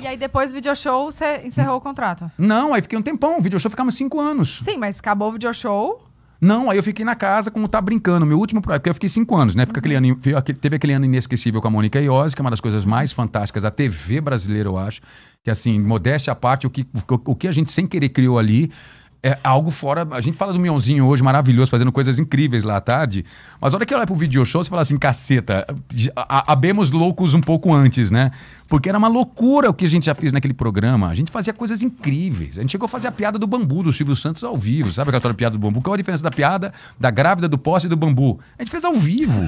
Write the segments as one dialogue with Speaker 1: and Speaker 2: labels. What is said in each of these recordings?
Speaker 1: E aí depois do video show, você encerrou o contrato?
Speaker 2: Não, aí fiquei um tempão. O video show ficamos cinco anos.
Speaker 1: Sim, mas acabou o video show.
Speaker 2: Não, aí eu fiquei na casa como tá brincando. Meu último projeto, porque eu fiquei cinco anos, né? Fica aquele ano, fi- aquele- teve aquele ano inesquecível com a Mônica Iose, que é uma das coisas mais fantásticas da TV brasileira, eu acho. Que assim, modéstia à parte, o que, o, o que a gente sem querer criou ali é algo fora. A gente fala do Mionzinho hoje, maravilhoso, fazendo coisas incríveis lá à tarde. Mas a hora que eu olho pro video show, você fala assim, caceta, abemos loucos um pouco antes, né? Porque era uma loucura o que a gente já fez naquele programa. A gente fazia coisas incríveis. A gente chegou a fazer a piada do bambu, do Silvio Santos ao vivo. Sabe aquela piada do bambu? Qual a diferença da piada da grávida, do poste e do bambu? A gente fez ao vivo.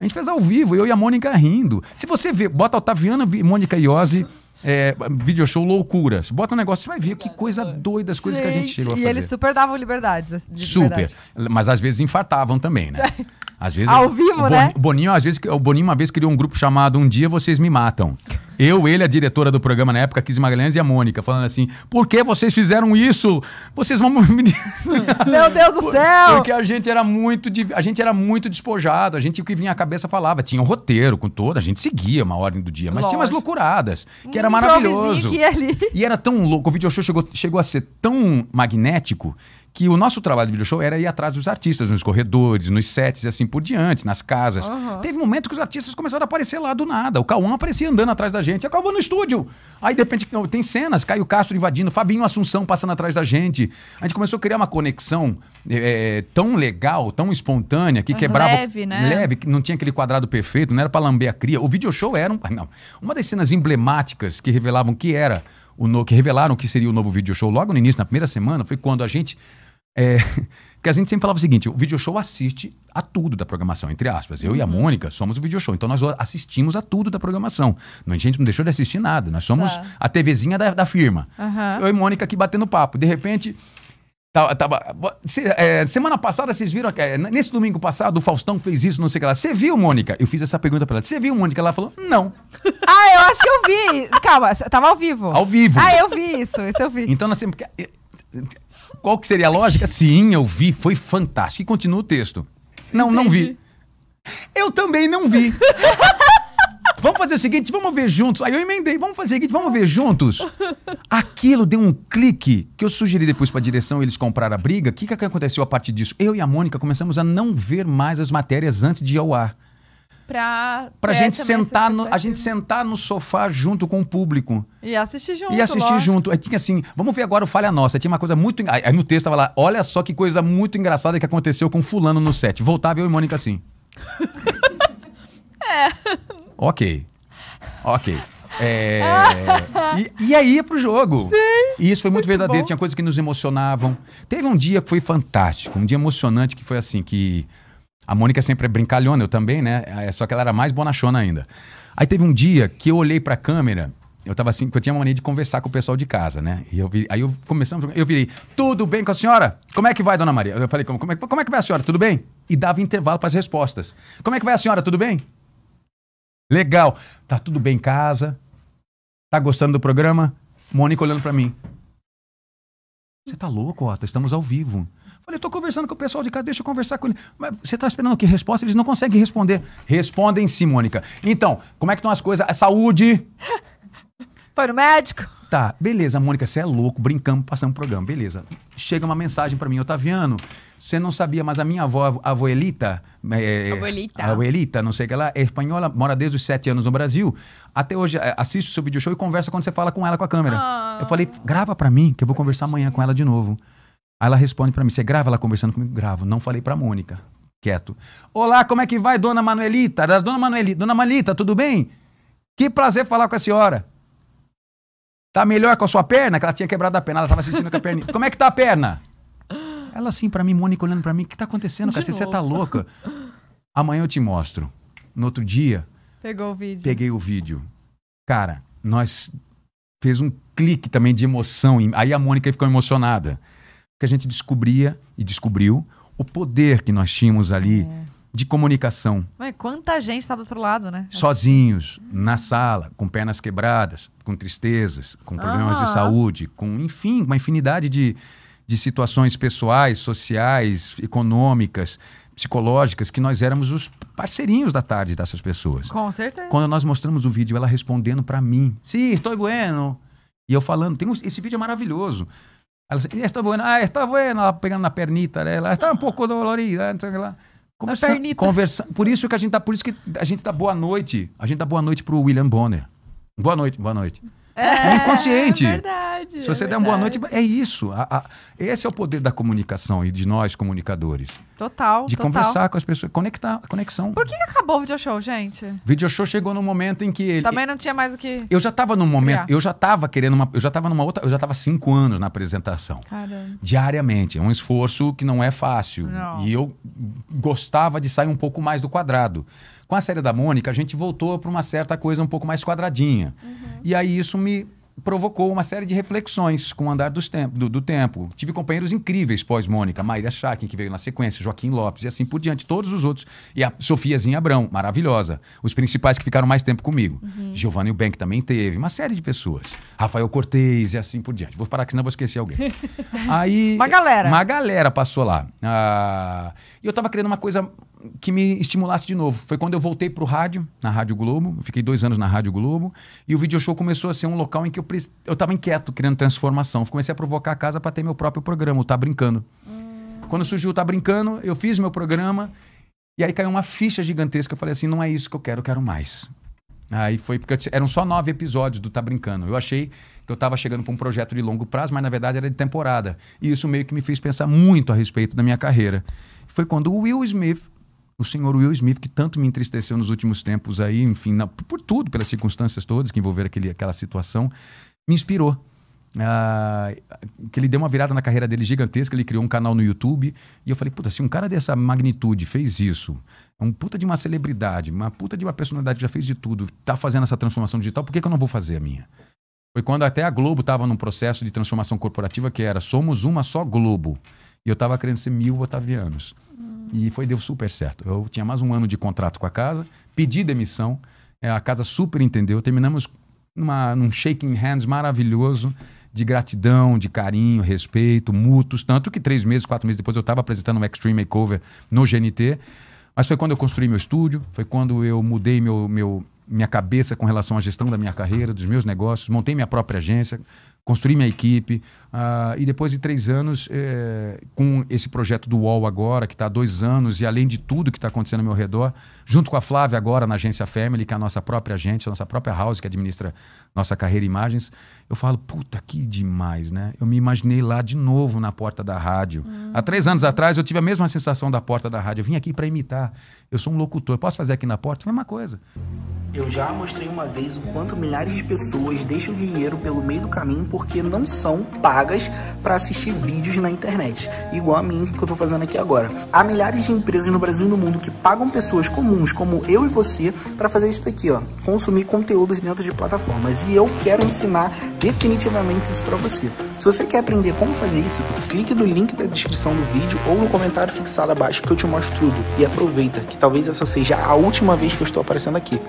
Speaker 2: A gente fez ao vivo, eu e a Mônica rindo. Se você ver, bota Otaviana, Vi- Mônica Iose, é, video show loucuras. Bota um negócio, você vai ver que coisa doida as coisas que a gente chegou a
Speaker 1: E
Speaker 2: fazer.
Speaker 1: eles super davam liberdades. de
Speaker 2: Super.
Speaker 1: liberdade.
Speaker 2: Mas às vezes infartavam também, né? Às vezes,
Speaker 1: Ao vivo,
Speaker 2: o
Speaker 1: né?
Speaker 2: Boninho, às vezes, o Boninho uma vez criou um grupo chamado Um Dia Vocês Me Matam. Eu, ele, a diretora do programa na época, Kis Magalhães e a Mônica, falando assim: por que vocês fizeram isso? Vocês vão. me-
Speaker 1: Meu Deus do céu!
Speaker 2: Porque a gente era muito a gente era muito despojado, a gente o que vinha à cabeça falava, tinha um roteiro com toda, a gente seguia uma ordem do dia, mas tinha umas
Speaker 1: Lógico.
Speaker 2: loucuradas, que era
Speaker 1: Um
Speaker 2: maravilhoso.
Speaker 1: que.
Speaker 2: E era tão louco, o video show chegou, chegou a ser tão magnético que o nosso trabalho de video show era ir atrás dos artistas, nos corredores, nos sets e assim por diante, nas casas.
Speaker 1: Aham.
Speaker 2: Teve um momento que os artistas começaram a aparecer lá do nada. O Cauã aparecia andando atrás da gente, acabou no estúdio. Aí, de repente, tem cenas, Caio Castro invadindo, Fabinho Assunção passando atrás da gente. A gente começou a criar uma conexão eh, tão legal, tão espontânea, que
Speaker 1: Uhum,
Speaker 2: quebrava...
Speaker 1: leve, né?
Speaker 2: Leve, que não tinha aquele quadrado perfeito, não era pra lamber a cria. O video show era um, não, uma das cenas emblemáticas que revelavam que era o no, que revelaram que seria o novo video show logo no início, na primeira semana, foi quando a gente é, que a gente sempre falava o seguinte: o video show assiste a tudo da programação, entre aspas. Eu e a Mônica somos o video show, então nós assistimos a tudo da programação. A gente não deixou de assistir nada, nós somos
Speaker 1: Tá.
Speaker 2: a TVzinha da, da firma.
Speaker 1: Aham.
Speaker 2: Eu e Mônica aqui batendo papo. De repente. Tava, tava- se- é, semana passada, vocês viram. é, nesse domingo passado, o Faustão fez isso, não sei o que lá. Você viu, Mônica? Eu fiz essa pergunta pra ela. Você viu, Mônica? Ela falou, não.
Speaker 1: Ah, eu acho que eu vi. Calma, tava ao vivo.
Speaker 2: Ao vivo.
Speaker 1: Ah, eu vi isso. Isso eu vi.
Speaker 2: Então nós. Qual que seria a lógica? Sim, eu vi, foi fantástico. E continua o texto. Não, não vi. Eu também não vi. vamos fazer o seguinte, vamos ver juntos. Aí eu emendei, vamos fazer o seguinte, vamos ver juntos. Aquilo deu um clique que eu sugeri depois pra direção eles compraram a briga. O que, que aconteceu a partir disso? Eu e a Mônica começamos a não ver mais as matérias antes de ir ao ar.
Speaker 1: Pra,
Speaker 2: Pra gente sentar no, a gente sentar no sofá junto com o público.
Speaker 1: E assistir junto.
Speaker 2: E assistir
Speaker 1: lógico.
Speaker 2: junto. Aí tinha assim, vamos ver agora o Falha Nossa. Tinha uma coisa muito. Aí no texto tava lá, olha só que coisa muito engraçada que aconteceu com Fulano no set. Voltava eu e Mônica assim. é. Ok. Ok. É, e, e aí ia pro jogo. E isso foi muito, verdadeiro.
Speaker 1: bom.
Speaker 2: Tinha coisas que nos emocionavam. Teve um dia que foi fantástico, um dia emocionante que foi assim, que a Mônica sempre é brincalhona, eu também, né? É, Só que ela era mais bonachona ainda. Aí teve um dia que eu olhei pra câmera, eu tava assim, porque eu tinha uma mania de conversar com o pessoal de casa, né? E eu vi, aí eu começamos, eu virei, tudo bem com a senhora? Como é que vai, dona Maria? Eu falei, como, como, é, como é que vai a senhora? Tudo bem? E dava intervalo para as respostas. Como é que vai a senhora? Tudo bem? Legal. Tá tudo bem em casa? Tá gostando do programa? Mônica olhando pra mim. Você tá louco, Otto? Estamos ao vivo. Falei, eu tô conversando com o pessoal de casa, deixa eu conversar com ele. Mas você tá esperando que resposta? Eles não conseguem responder. Respondem sim, Mônica. Então, como é que estão as coisas? A saúde?
Speaker 1: Foi no médico?
Speaker 2: Tá, beleza, Mônica, você é louco, brincamos, passamos o programa, beleza. Chega uma mensagem pra mim, Otaviano, você não sabia, mas a minha avó, a abuelita, é,
Speaker 1: Abuelita.
Speaker 2: abuelita, não sei o que lá, é espanhola, mora desde os sete anos no Brasil, até hoje é, assiste o seu vídeo show e conversa quando você fala com ela com a câmera.
Speaker 1: Ah.
Speaker 2: Eu falei, grava pra mim, que eu vou conversar amanhã com ela de novo. Aí ela responde pra mim, você grava ela conversando comigo? Gravo, não falei pra Mônica, quieto. Olá, como é que vai, dona Manuelita? Dona Manuelita, dona Manuelita, tudo bem? Que prazer falar com a senhora. Tá melhor com a sua perna? Que ela tinha quebrado a perna, ela tava assistindo com a perna. Como é que tá a perna? Ela assim pra mim, Mônica olhando pra mim, o que tá acontecendo, cara?
Speaker 1: De
Speaker 2: Você tá louca? Amanhã eu te mostro. No outro dia,
Speaker 1: Pegou o vídeo.
Speaker 2: peguei o vídeo. Cara, nós fez um clique também de emoção. em- Aí a Mônica ficou emocionada. Porque a gente descobria e descobriu o poder que nós tínhamos ali
Speaker 1: É.
Speaker 2: de comunicação.
Speaker 1: Mas quanta gente tá do outro lado, né?
Speaker 2: sozinhos, na sala, com pernas quebradas, com tristezas, com problemas de
Speaker 1: Aham.
Speaker 2: saúde, com, enfim, uma infinidade de, de situações pessoais, sociais, econômicas, psicológicas, que nós éramos os parceirinhos da tarde dessas pessoas.
Speaker 1: Com certeza.
Speaker 2: Quando nós mostramos o vídeo, ela respondendo para mim: Sim, estou bueno. E eu falando: tem um, esse vídeo é maravilhoso. Ela disse: Estou bueno. Ah, está bueno. Ela pegando na pernita dela. Está um pouco dolorida. Não sei o que lá. Conversa, conversa, por isso que a gente tá, por isso que a gente dá boa noite. A gente dá boa noite pro William Bonner. Boa noite, boa noite. É inconsciente.
Speaker 1: É verdade.
Speaker 2: Se você
Speaker 1: é
Speaker 2: der uma boa noite, é isso. A- a- esse é o poder da comunicação e de nós comunicadores.
Speaker 1: Total.
Speaker 2: De
Speaker 1: total.
Speaker 2: conversar com as pessoas, conectar, conexão.
Speaker 1: Por que acabou o video show, gente?
Speaker 2: Video show chegou no momento em que ele.
Speaker 1: Também não tinha mais o que.
Speaker 2: Eu já estava num momento,
Speaker 1: Criar.
Speaker 2: eu já estava querendo uma, eu já estava numa outra, eu já estava cinco anos na apresentação.
Speaker 1: Caramba.
Speaker 2: Diariamente, é um esforço que não é fácil.
Speaker 1: Não.
Speaker 2: E eu gostava de sair um pouco mais do quadrado. Com a série da Mônica, a gente voltou para uma certa coisa um pouco mais quadradinha. E aí isso me provocou uma série de reflexões com o andar dos tempo, do, do tempo. Tive companheiros incríveis pós-Mônica, Maíra Schaken, que veio na sequência, Joaquim Lopes e assim por diante, todos os outros. E a Sofiazinha Abrão, maravilhosa. Os principais que ficaram mais tempo comigo. Giovanni Bank também teve, uma série de pessoas. Rafael Cortez e assim por diante. Vou parar que senão vou esquecer alguém. Aí,
Speaker 1: Uma galera.
Speaker 2: Uma galera passou lá. Ah, E eu tava querendo uma coisa que me estimulasse de novo. Foi quando eu voltei pro rádio, na Rádio Globo. Eu fiquei dois anos na Rádio Globo. E o video show começou a ser um local em que eu, pre- eu tava inquieto, querendo transformação. Comecei a provocar a casa para ter meu próprio programa, o Tá Brincando. Quando surgiu o Tá Brincando, eu fiz meu programa. E aí caiu uma ficha gigantesca. Eu falei assim: não é isso que eu quero, eu quero mais. Aí foi porque t- eram só nove episódios do Tá Brincando. Eu achei que eu estava chegando para um projeto de longo prazo, mas na verdade era de temporada. E isso meio que me fez pensar muito a respeito da minha carreira. Foi quando o Will Smith, o senhor Will Smith, que tanto me entristeceu nos últimos tempos aí, enfim, na- por tudo, pelas circunstâncias todas que envolveram aquele, aquela situação, me inspirou. Ah, que ele deu uma virada na carreira dele gigantesca, ele criou um canal no YouTube, e eu falei, puta, se um cara dessa magnitude fez isso, é um puta de uma celebridade, uma puta de uma personalidade que já fez de tudo, tá fazendo essa transformação digital, por que, que eu não vou fazer a minha? Foi quando até a Globo estava num processo de transformação corporativa que era somos uma só Globo. E eu estava querendo ser mil otavianos. E foi, deu super certo. Eu tinha mais um ano de contrato com a casa, pedi demissão, eh, a casa super entendeu, terminamos numa, num shaking hands maravilhoso, de gratidão, de carinho, respeito, mútuos. Tanto que três meses, quatro meses depois eu estava apresentando um Extreme Makeover no GNT. Mas foi quando eu construí meu estúdio, foi quando eu mudei meu, meu, minha cabeça com relação à gestão da minha carreira, dos meus negócios, montei minha própria agência, construí minha equipe. ah, e depois de três anos, eh, com esse projeto do UOL agora, que está há dois anos, e além de tudo que está acontecendo ao meu redor, junto com a Flávia agora na agência Family, que é a nossa própria agência, a nossa própria house, que administra nossa carreira e imagens, eu falo, puta, que demais, né? Eu me imaginei lá de novo na porta da rádio. Há três anos atrás eu tive a mesma sensação da porta da rádio. Eu vim aqui para imitar. Eu sou um locutor. Posso fazer aqui na porta? Foi uma coisa.
Speaker 3: Eu já mostrei uma vez o quanto milhares de pessoas deixam dinheiro pelo meio do caminho porque não são pagas para assistir vídeos na internet, igual a mim que eu tô fazendo aqui agora. Há milhares de empresas no Brasil e no mundo que pagam pessoas comuns como eu e você para fazer isso daqui, ó, consumir conteúdos dentro de plataformas. E eu quero ensinar definitivamente isso para você. Se você quer aprender como fazer isso, clique no link da descrição do vídeo ou no comentário fixado abaixo que eu te mostro tudo. E aproveita que talvez essa seja a última vez que eu estou aparecendo aqui.